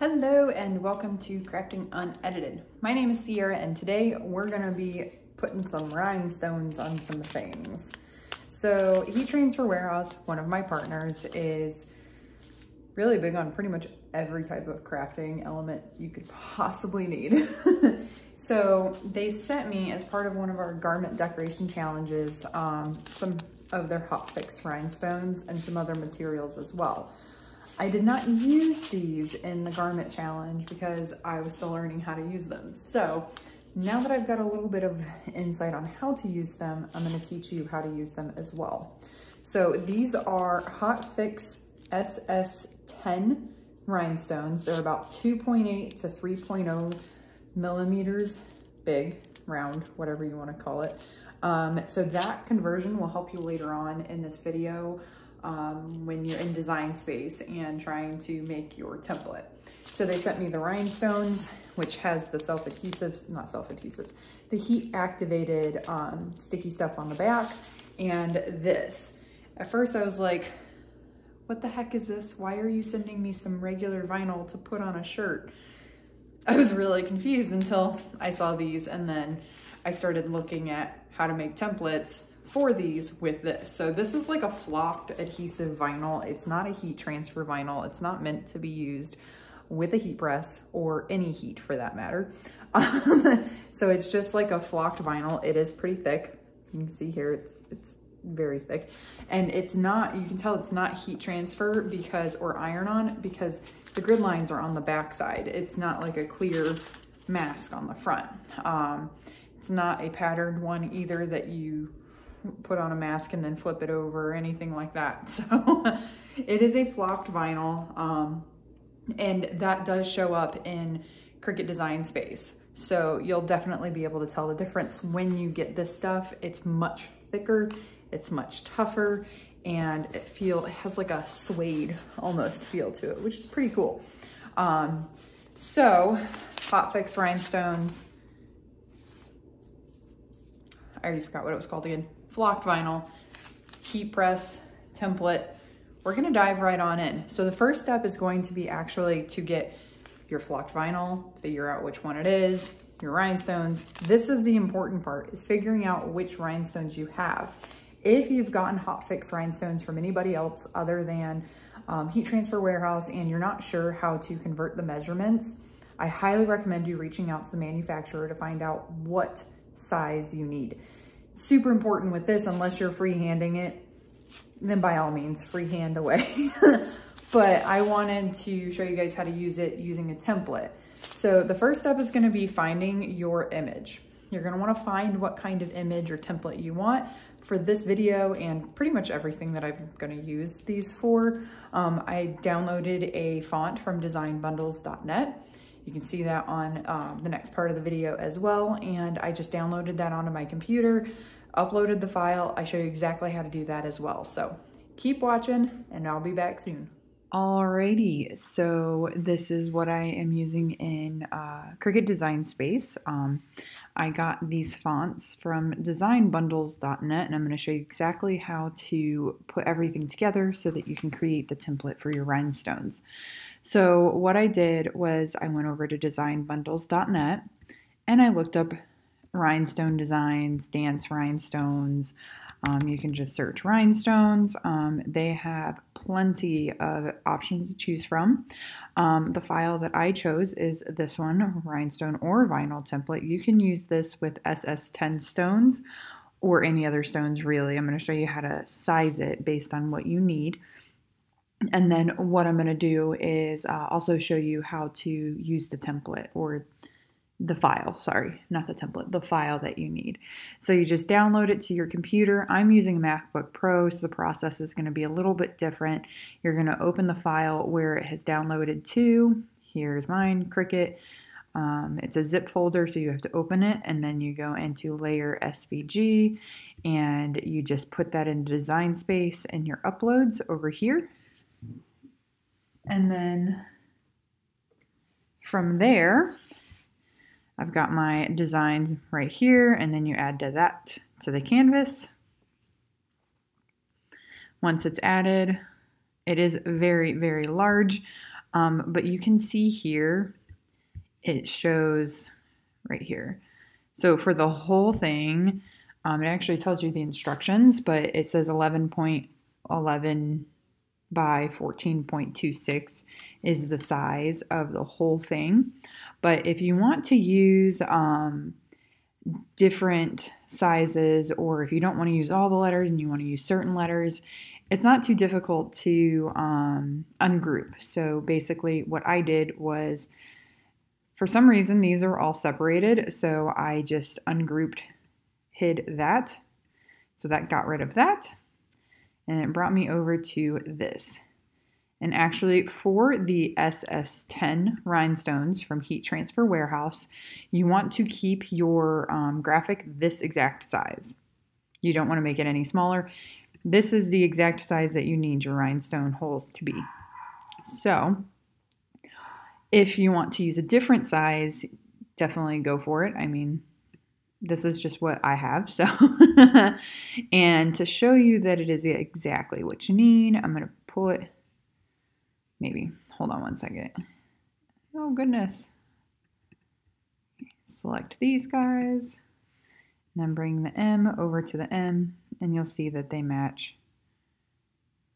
Hello and welcome to Crafting Unedited. My name is Sierra and today we're gonna be putting some rhinestones on some things. So Heat Transfer Warehouse, one of my partners, is really big on pretty much every type of crafting element you could possibly need. so they sent me as part of one of our garment decoration challenges, um, some of their hot fix rhinestones and some other materials as well. I did not use these in the garment challenge because I was still learning how to use them. So now that I've got a little bit of insight on how to use them, I'm gonna teach you how to use them as well. So these are Hot Fix SS10 rhinestones. They're about 2.8 to 3.0 millimeters big, round, whatever you wanna call it. Um, so that conversion will help you later on in this video um, when you're in design space and trying to make your template. So they sent me the rhinestones, which has the self-adhesives, not self-adhesive, the heat activated um, sticky stuff on the back and this. At first I was like, what the heck is this? Why are you sending me some regular vinyl to put on a shirt? I was really confused until I saw these and then I started looking at how to make templates for these with this. So this is like a flocked adhesive vinyl. It's not a heat transfer vinyl. It's not meant to be used with a heat press or any heat for that matter. Um, so it's just like a flocked vinyl. It is pretty thick. You can see here, it's, it's very thick. And it's not, you can tell it's not heat transfer because, or iron on because the grid lines are on the back side. It's not like a clear mask on the front. Um, it's not a patterned one either that you put on a mask and then flip it over or anything like that. So it is a flocked vinyl um, and that does show up in Cricut Design Space. So you'll definitely be able to tell the difference when you get this stuff. It's much thicker, it's much tougher, and it feel it has like a suede almost feel to it, which is pretty cool. Um, so Hot Fix rhinestones. I already forgot what it was called again flocked vinyl, heat press, template. We're gonna dive right on in. So the first step is going to be actually to get your flocked vinyl, figure out which one it is, your rhinestones. This is the important part, is figuring out which rhinestones you have. If you've gotten hot fix rhinestones from anybody else other than um, Heat Transfer Warehouse and you're not sure how to convert the measurements, I highly recommend you reaching out to the manufacturer to find out what size you need super important with this, unless you're freehanding it, then by all means, freehand away. but I wanted to show you guys how to use it using a template. So the first step is gonna be finding your image. You're gonna wanna find what kind of image or template you want for this video and pretty much everything that I'm gonna use these for. Um, I downloaded a font from designbundles.net you can see that on um, the next part of the video as well. And I just downloaded that onto my computer, uploaded the file. I show you exactly how to do that as well. So keep watching and I'll be back soon. Alrighty, so this is what I am using in uh, Cricut Design Space. Um, I got these fonts from designbundles.net and I'm going to show you exactly how to put everything together so that you can create the template for your rhinestones. So what I did was I went over to designbundles.net and I looked up rhinestone designs, dance rhinestones. Um, you can just search rhinestones. Um, they have plenty of options to choose from. Um, the file that I chose is this one, rhinestone or vinyl template. You can use this with SS10 stones or any other stones really. I'm going to show you how to size it based on what you need. And then what I'm going to do is uh, also show you how to use the template or the file, sorry, not the template, the file that you need. So you just download it to your computer. I'm using a MacBook Pro, so the process is going to be a little bit different. You're going to open the file where it has downloaded to. Here's mine, Cricut. Um, it's a zip folder, so you have to open it, and then you go into Layer SVG, and you just put that in Design Space and your uploads over here. And then from there, I've got my design right here, and then you add to that to the canvas. Once it's added, it is very, very large. Um, but you can see here, it shows right here. So for the whole thing, um, it actually tells you the instructions, but it says 11.11 by 14.26 is the size of the whole thing. But if you want to use um, different sizes, or if you don't want to use all the letters and you want to use certain letters, it's not too difficult to um, ungroup. So basically, what I did was for some reason these are all separated, so I just ungrouped, hid that. So that got rid of that, and it brought me over to this. And actually, for the SS10 rhinestones from Heat Transfer Warehouse, you want to keep your um, graphic this exact size. You don't want to make it any smaller. This is the exact size that you need your rhinestone holes to be. So, if you want to use a different size, definitely go for it. I mean, this is just what I have. So, and to show you that it is exactly what you need, I'm going to pull it maybe. Hold on one second. Oh, goodness. Select these guys, and then bring the M over to the M, and you'll see that they match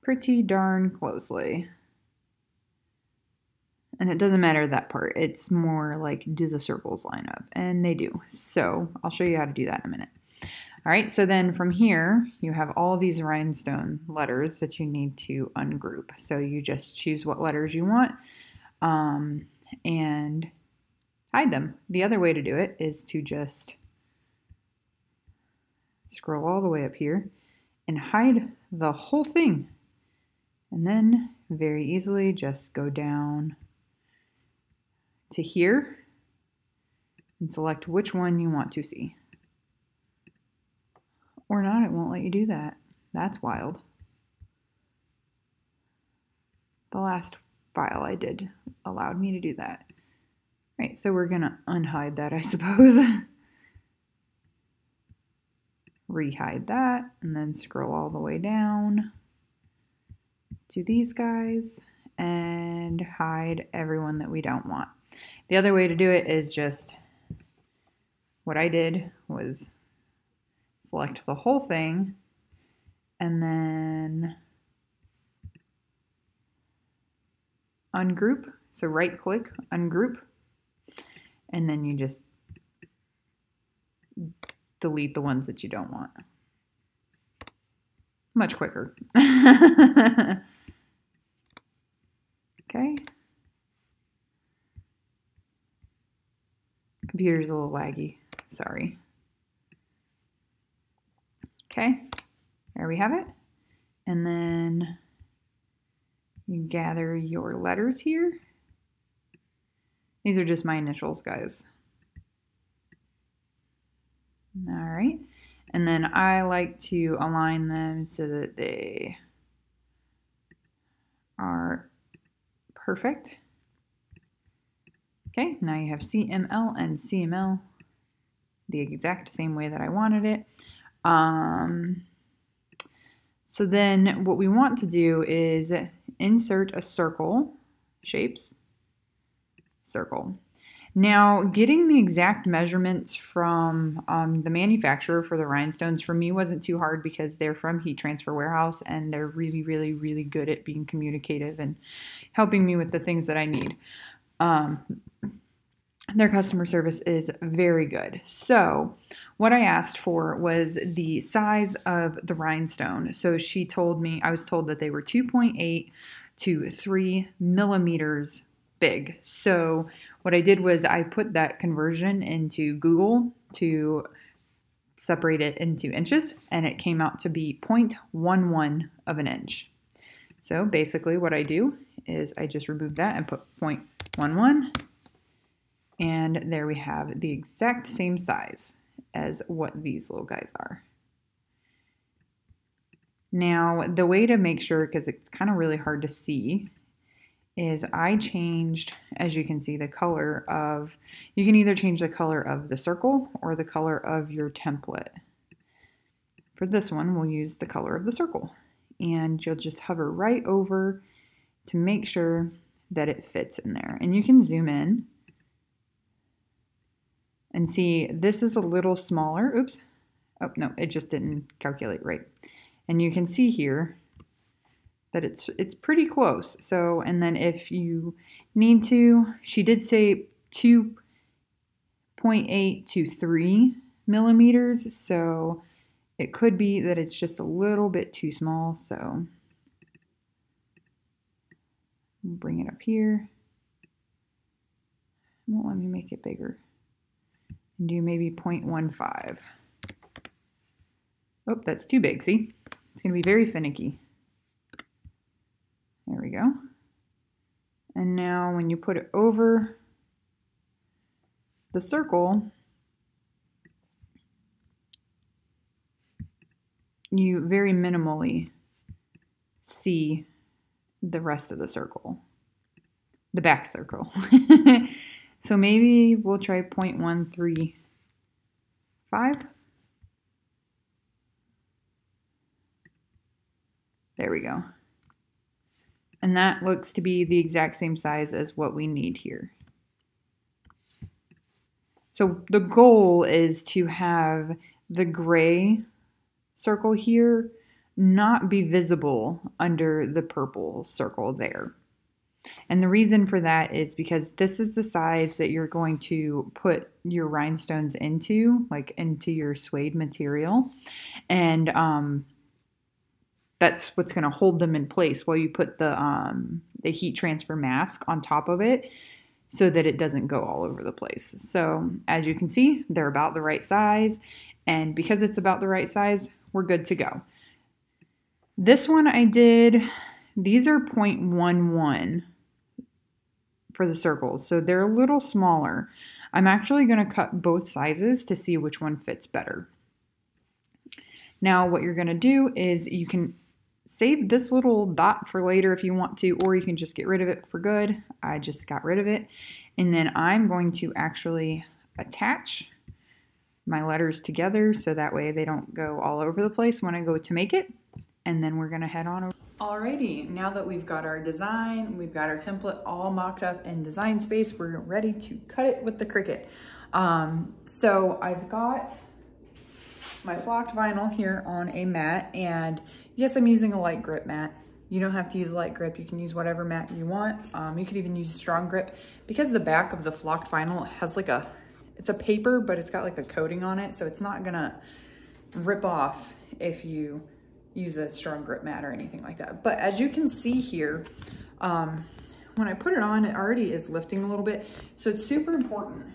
pretty darn closely. And it doesn't matter that part. It's more like, do the circles line up? And they do. So I'll show you how to do that in a minute. All right, so then from here, you have all these rhinestone letters that you need to ungroup. So you just choose what letters you want um, and hide them. The other way to do it is to just scroll all the way up here and hide the whole thing. And then very easily just go down to here and select which one you want to see or not, it won't let you do that. That's wild. The last file I did allowed me to do that. Right, so we're gonna unhide that, I suppose. Rehide that, and then scroll all the way down to these guys and hide everyone that we don't want. The other way to do it is just what I did was select the whole thing, and then ungroup. So right click, ungroup, and then you just delete the ones that you don't want. Much quicker. okay. Computer's a little laggy. Sorry. Okay, there we have it. And then you gather your letters here. These are just my initials, guys. All right. And then I like to align them so that they are perfect. Okay, now you have CML and CML the exact same way that I wanted it. Um, so then what we want to do is insert a circle, shapes, circle. Now, getting the exact measurements from um, the manufacturer for the rhinestones for me wasn't too hard because they're from Heat Transfer Warehouse and they're really, really, really good at being communicative and helping me with the things that I need. Um, their customer service is very good. So, what I asked for was the size of the rhinestone. So she told me, I was told that they were 2.8 to 3 millimeters big. So what I did was I put that conversion into Google to separate it into inches, and it came out to be 0.11 of an inch. So basically what I do is I just remove that and put 0.11, and there we have the exact same size as what these little guys are. Now, the way to make sure, because it's kind of really hard to see, is I changed, as you can see, the color of, you can either change the color of the circle or the color of your template. For this one, we'll use the color of the circle. And you'll just hover right over to make sure that it fits in there. And you can zoom in and see this is a little smaller. Oops. Oh, no, it just didn't calculate right. And you can see here that it's it's pretty close. So, and then if you need to, she did say 2.8 to 3 millimeters. So it could be that it's just a little bit too small. So bring it up here. Won't let me make it bigger. And do maybe 0.15. Oh, that's too big, see? It's going to be very finicky. There we go. And now when you put it over the circle, you very minimally see the rest of the circle, the back circle. so maybe we'll try 0.135. There we go. And that looks to be the exact same size as what we need here. So the goal is to have the gray circle here not be visible under the purple circle there. And the reason for that is because this is the size that you're going to put your rhinestones into, like into your suede material. And um, that's what's going to hold them in place while you put the, um, the heat transfer mask on top of it so that it doesn't go all over the place. So as you can see, they're about the right size. And because it's about the right size, we're good to go. This one I did, these are 0.11 for the circles, so they're a little smaller. I'm actually going to cut both sizes to see which one fits better. Now what you're going to do is you can save this little dot for later if you want to, or you can just get rid of it for good. I just got rid of it. And then I'm going to actually attach my letters together so that way they don't go all over the place when I go to make it. And then we're gonna head on over. Alrighty, now that we've got our design, we've got our template all mocked up in design space, we're ready to cut it with the Cricut. Um, so I've got my flocked vinyl here on a mat and yes, I'm using a light grip mat. You don't have to use light grip. You can use whatever mat you want. Um, you could even use strong grip because the back of the flocked vinyl has like a it's a paper, but it's got like a coating on it, so it's not gonna rip off if you use a strong grip mat or anything like that. But as you can see here, um, when I put it on, it already is lifting a little bit. So it's super important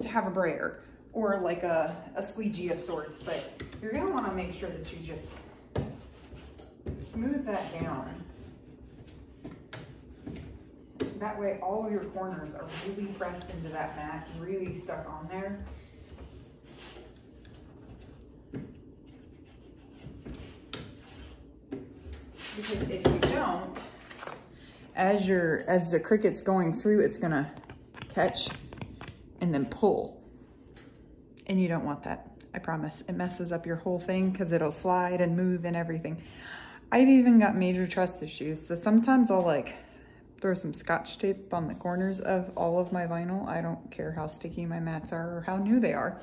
to have a brayer or like a, a squeegee of sorts, but you're gonna wanna make sure that you just smooth that down that way all of your corners are really pressed into that mat, really stuck on there. Because if you don't, as your as the Cricut's going through, it's gonna catch and then pull. And you don't want that, I promise. It messes up your whole thing because it'll slide and move and everything. I've even got major trust issues. So sometimes I'll like throw some scotch tape on the corners of all of my vinyl. I don't care how sticky my mats are or how new they are.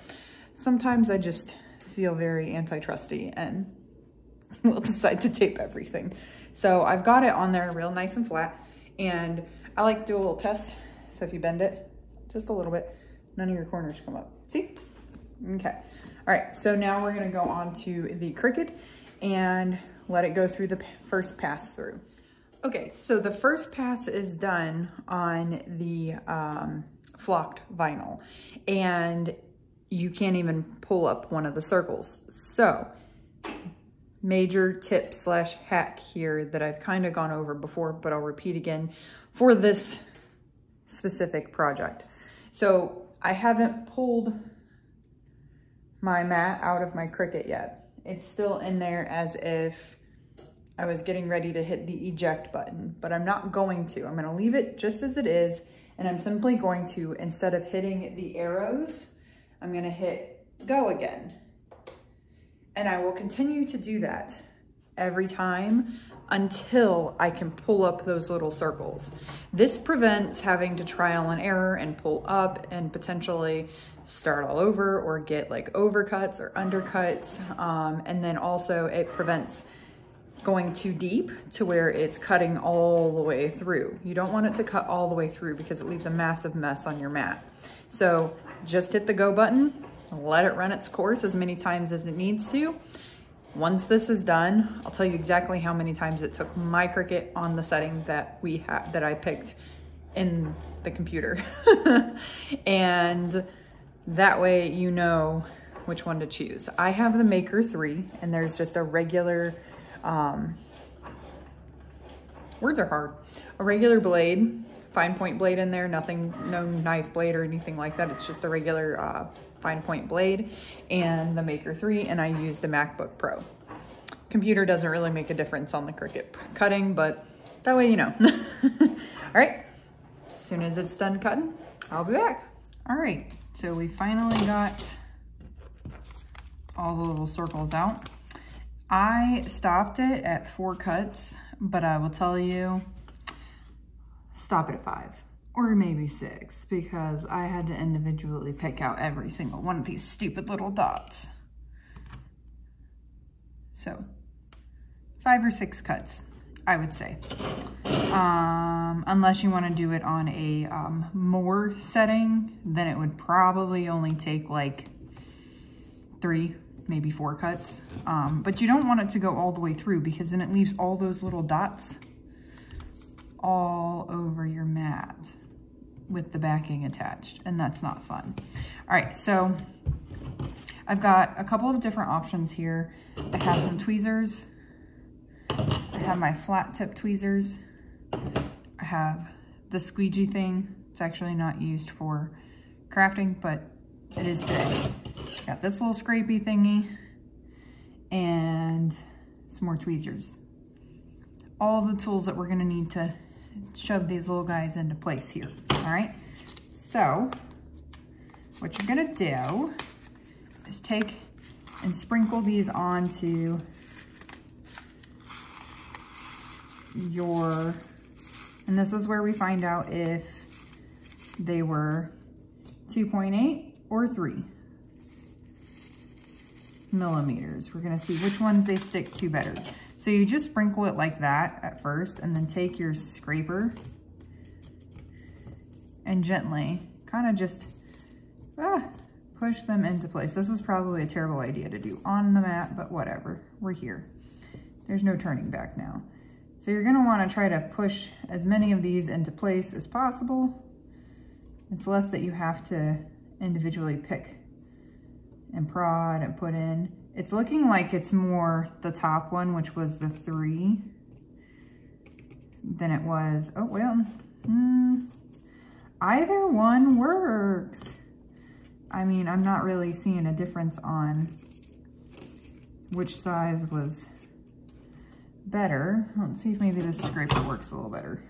Sometimes I just feel very anti-trusty and will decide to tape everything. So I've got it on there real nice and flat and I like to do a little test. So if you bend it just a little bit, none of your corners come up. See? Okay. All right, so now we're gonna go on to the Cricut and let it go through the first pass through. Okay, so the first pass is done on the um, flocked vinyl and you can't even pull up one of the circles. So major tip slash hack here that I've kind of gone over before, but I'll repeat again for this specific project. So I haven't pulled my mat out of my Cricut yet. It's still in there as if I was getting ready to hit the eject button, but I'm not going to. I'm gonna leave it just as it is, and I'm simply going to, instead of hitting the arrows, I'm gonna hit go again. And I will continue to do that every time until I can pull up those little circles. This prevents having to trial and error and pull up and potentially start all over or get like overcuts or undercuts. Um, and then also it prevents going too deep to where it's cutting all the way through. You don't want it to cut all the way through because it leaves a massive mess on your mat. So just hit the go button, let it run its course as many times as it needs to. Once this is done, I'll tell you exactly how many times it took my Cricut on the setting that we have that I picked in the computer. and that way you know which one to choose. I have the Maker 3 and there's just a regular, um, words are hard, a regular blade, fine point blade in there, nothing, no knife blade or anything like that. It's just a regular uh, fine point blade and the Maker 3 and I use the MacBook Pro. Computer doesn't really make a difference on the Cricut cutting, but that way you know. All right, as soon as it's done cutting, I'll be back. All right, so we finally got all the little circles out. I stopped it at four cuts, but I will tell you, stop it at five or maybe six because I had to individually pick out every single one of these stupid little dots. So five or six cuts, I would say. Um, unless you want to do it on a um, more setting, then it would probably only take like three, maybe four cuts. Um, but you don't want it to go all the way through because then it leaves all those little dots all over your mat with the backing attached and that's not fun. All right, so I've got a couple of different options here. I have some tweezers. I have my flat tip tweezers. I have the squeegee thing. It's actually not used for crafting, but it is today. Got this little scrapey thingy and some more tweezers. All the tools that we're gonna need to shove these little guys into place here, all right? So what you're gonna do is take and sprinkle these onto your, and this is where we find out if they were 2.8 or 3 millimeters. We're gonna see which ones they stick to better. So you just sprinkle it like that at first and then take your scraper and gently kind of just ah, push them into place. This is probably a terrible idea to do on the mat, but whatever, we're here. There's no turning back now. So you're gonna wanna try to push as many of these into place as possible. It's less that you have to individually pick and prod and put in. It's looking like it's more the top one, which was the three, than it was, oh, well, mm, either one works. I mean, I'm not really seeing a difference on which size was better. Let's see if maybe this scraper works a little better.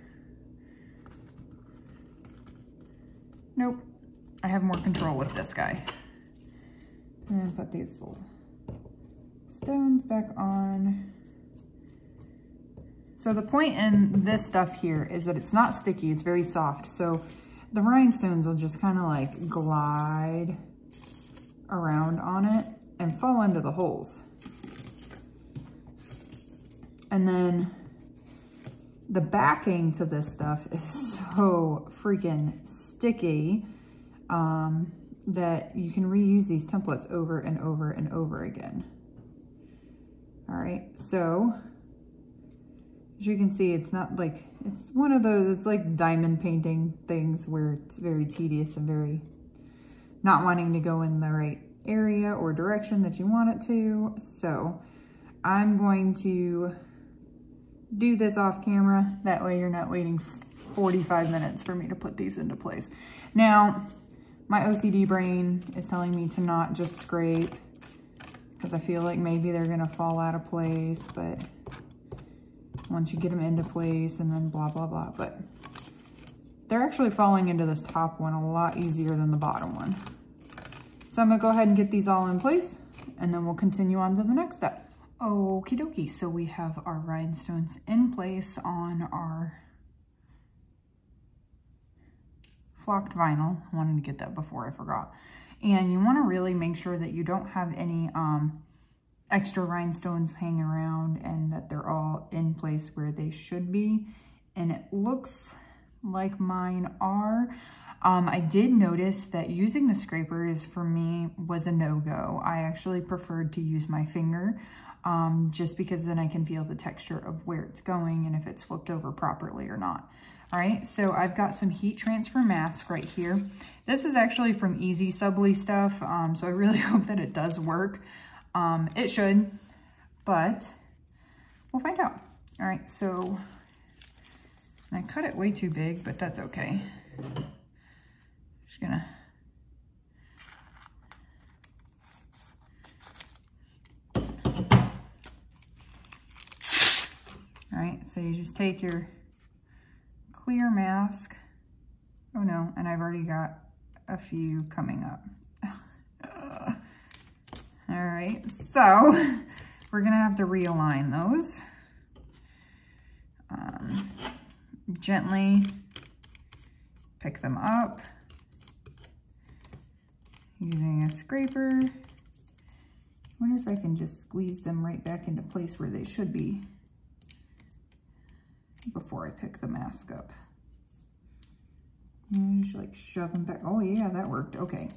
Nope, I have more control with this guy. And put these little stones back on. So the point in this stuff here is that it's not sticky, it's very soft. So the rhinestones will just kind of like glide around on it and fall into the holes. And then the backing to this stuff is so freaking sticky um, that you can reuse these templates over and over and over again. All right, so as you can see, it's not like, it's one of those, it's like diamond painting things where it's very tedious and very not wanting to go in the right area or direction that you want it to. So I'm going to do this off camera. That way you're not waiting 45 minutes for me to put these into place. Now, my OCD brain is telling me to not just scrape because I feel like maybe they're gonna fall out of place, but once you get them into place and then blah, blah, blah, but they're actually falling into this top one a lot easier than the bottom one. So I'm gonna go ahead and get these all in place and then we'll continue on to the next step. Okie dokie, so we have our rhinestones in place on our flocked vinyl. I wanted to get that before I forgot. And you want to really make sure that you don't have any um, extra rhinestones hanging around and that they're all in place where they should be. And it looks like mine are. Um, I did notice that using the scrapers for me was a no-go. I actually preferred to use my finger um, just because then I can feel the texture of where it's going and if it's flipped over properly or not. All right, so I've got some heat transfer mask right here. This is actually from EasySubli stuff, um, so I really hope that it does work. Um, it should, but we'll find out. All right, so I cut it way too big, but that's okay. Just gonna All right, so you just take your clear mask. Oh no, and I've already got a few coming up. All right, so we're gonna have to realign those. Um, gently pick them up using a scraper. I wonder if I can just squeeze them right back into place where they should be before I pick the mask up. And just like shove them back. Oh yeah, that worked. Okay.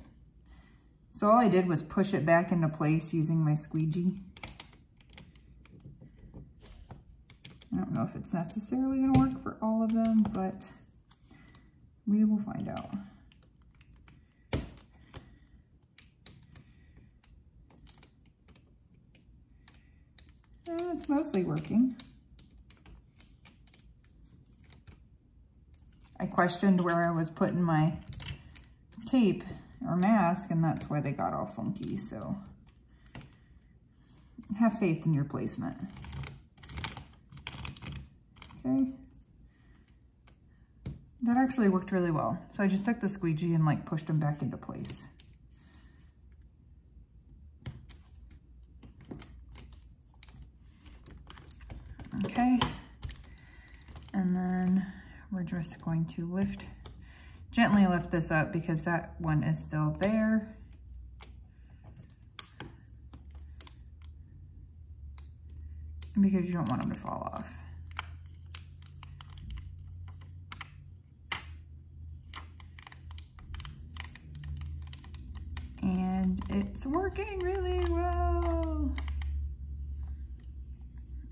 So all I did was push it back into place using my squeegee. I don't know if it's necessarily going to work for all of them, but we will find out. And it's mostly working. I questioned where I was putting my tape or mask, and that's why they got all funky, so have faith in your placement. Okay. That actually worked really well. So I just took the squeegee and like pushed them back into place. Okay. And then we're just going to lift, gently lift this up because that one is still there. Because you don't want them to fall off. And it's working really well.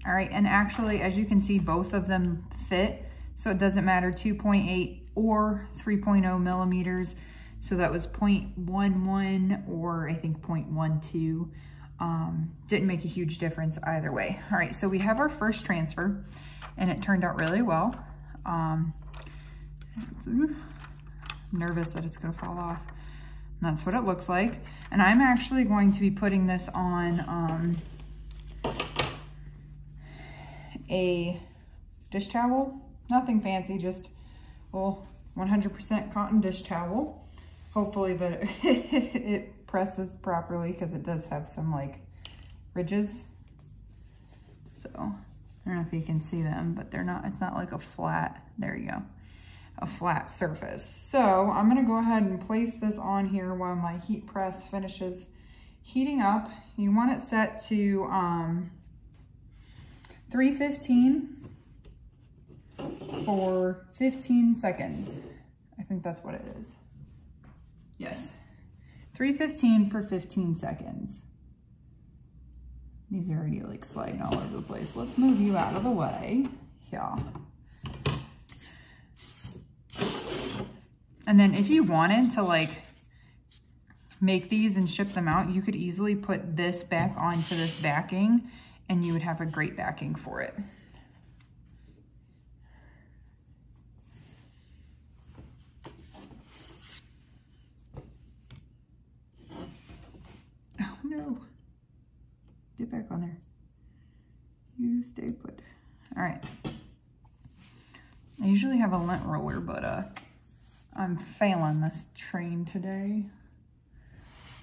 All right, and actually, as you can see, both of them fit. So it doesn't matter 2.8 or 3.0 millimeters. So that was 0.11 or I think 0.12. Um, didn't make a huge difference either way. All right, so we have our first transfer and it turned out really well. Um, nervous that it's gonna fall off. And that's what it looks like. And I'm actually going to be putting this on um, a dish towel Nothing fancy, just, well, 100% cotton dish towel. Hopefully that it, presses properly because it does have some like ridges. So I don't know if you can see them, but they're not, it's not like a flat, there you go, a flat surface. So I'm gonna go ahead and place this on here while my heat press finishes heating up. You want it set to um, 315 for 15 seconds. I think that's what it is. Yes. 315 for 15 seconds. These are already like sliding all over the place. Let's move you out of the way. Yeah. And then if you wanted to like make these and ship them out, you could easily put this back onto this backing and you would have a great backing for it. no. Get back on there. You stay put. All right. I usually have a lint roller, but uh, I'm failing this train today.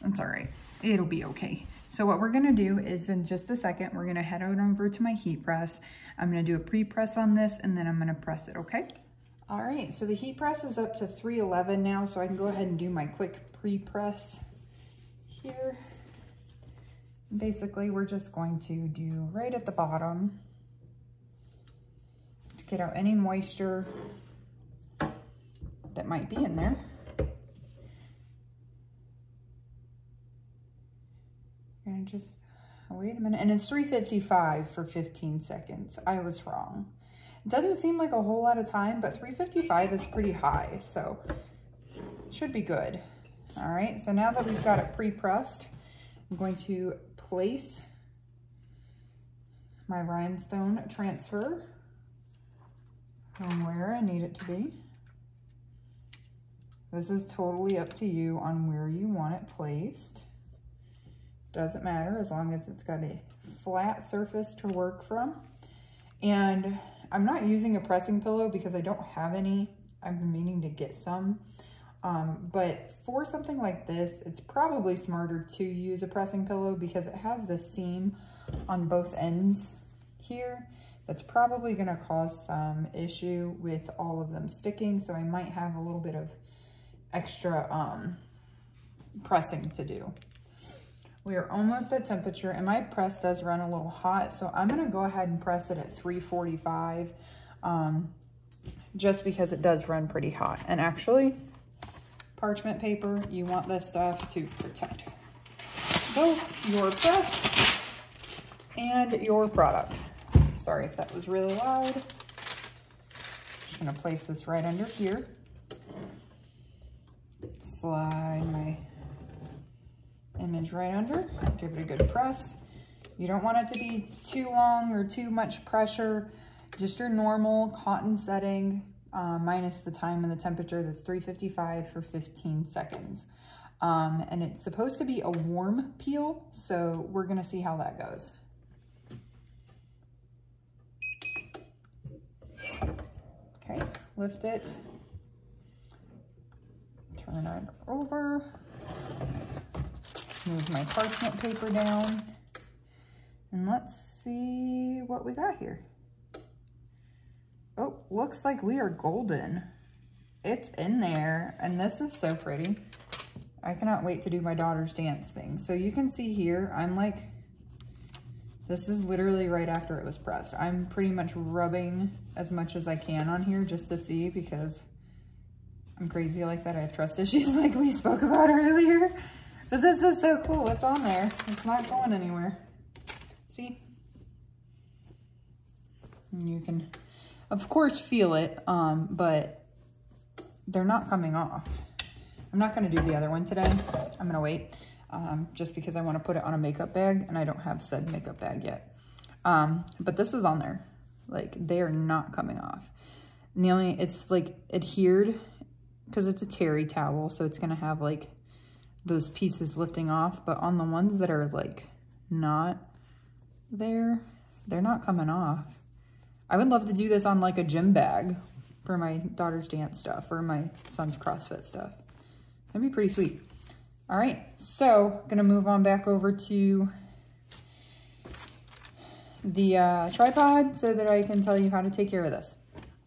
That's all right. It'll be okay. So what we're gonna do is in just a second, we're gonna head on over to my heat press. I'm gonna do a pre-press on this and then I'm gonna press it, okay? All right, so the heat press is up to 311 now, so I can go ahead and do my quick pre-press here. Basically, we're just going to do right at the bottom to get out any moisture that might be in there. And just, oh, wait a minute, and it's 355 for 15 seconds. I was wrong. It doesn't seem like a whole lot of time, but 355 is pretty high, so should be good. All right, so now that we've got it pre-pressed, I'm going to place my rhinestone transfer from where I need it to be. This is totally up to you on where you want it placed. Doesn't matter as long as it's got a flat surface to work from. And I'm not using a pressing pillow because I don't have any. I've been meaning to get some. Um, but for something like this, it's probably smarter to use a pressing pillow because it has the seam on both ends here. That's probably gonna cause some issue with all of them sticking. So I might have a little bit of extra um, pressing to do. We are almost at temperature and my press does run a little hot. So I'm gonna go ahead and press it at 345 um, just because it does run pretty hot. And actually, parchment paper, you want this stuff to protect both your press and your product. Sorry if that was really loud. Just gonna place this right under here. Slide my image right under, give it a good press. You don't want it to be too long or too much pressure, just your normal cotton setting, uh, minus the time and the temperature, that's 355 for 15 seconds. Um, and it's supposed to be a warm peel, so we're gonna see how that goes. Okay, lift it, turn it over, Move my parchment paper down. And let's see what we got here. Oh, looks like we are golden. It's in there, and this is so pretty. I cannot wait to do my daughter's dance thing. So you can see here, I'm like, this is literally right after it was pressed. I'm pretty much rubbing as much as I can on here just to see because I'm crazy like that. I have trust issues like we spoke about earlier. But this is so cool. It's on there. It's not going anywhere. See? And you can, of course, feel it, um, but they're not coming off. I'm not going to do the other one today. I'm going to wait um, just because I want to put it on a makeup bag and I don't have said makeup bag yet. Um, but this is on there. Like, they are not coming off. And the only, it's like adhered because it's a terry towel, so it's going to have like those pieces lifting off, but on the ones that are like not there, they're not coming off. I would love to do this on like a gym bag for my daughter's dance stuff or my son's CrossFit stuff. That'd be pretty sweet. All right, so gonna move on back over to the uh, tripod so that I can tell you how to take care of this.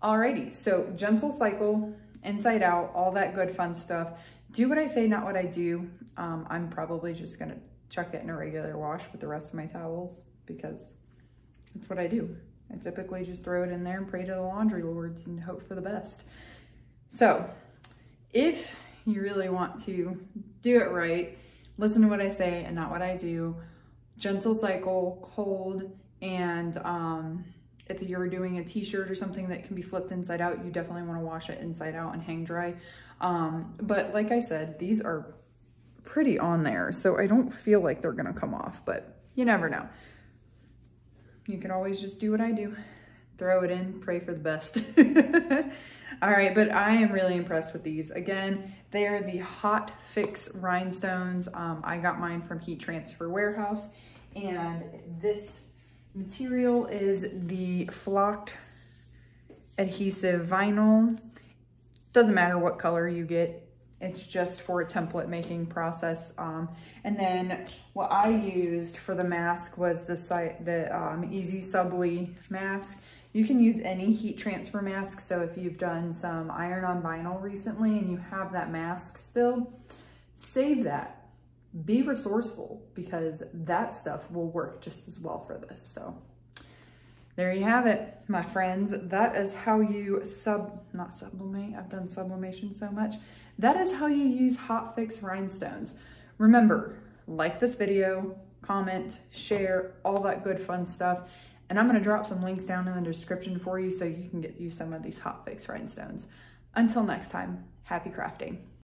Alrighty, so gentle cycle, inside out, all that good fun stuff do what I say, not what I do. Um, I'm probably just gonna chuck it in a regular wash with the rest of my towels because that's what I do. I typically just throw it in there and pray to the laundry lords and hope for the best. So if you really want to do it right, listen to what I say and not what I do, gentle cycle, cold, and um, if you're doing a t-shirt or something that can be flipped inside out, you definitely wanna wash it inside out and hang dry. Um, but like I said, these are pretty on there, so I don't feel like they're gonna come off, but you never know. You can always just do what I do. Throw it in, pray for the best. All right, but I am really impressed with these. Again, they are the Hot Fix rhinestones. Um, I got mine from Heat Transfer Warehouse, and this material is the flocked adhesive vinyl. Doesn't matter what color you get. It's just for a template making process. Um, and then what I used for the mask was the site, the um, EasySubli mask. You can use any heat transfer mask. So if you've done some iron on vinyl recently and you have that mask still, save that. Be resourceful because that stuff will work just as well for this. So there you have it, my friends. That is how you sub, not sublimate, I've done sublimation so much. That is how you use Hot Fix rhinestones. Remember, like this video, comment, share, all that good fun stuff. And I'm gonna drop some links down in the description for you so you can get you some of these Hot Fix rhinestones. Until next time, happy crafting.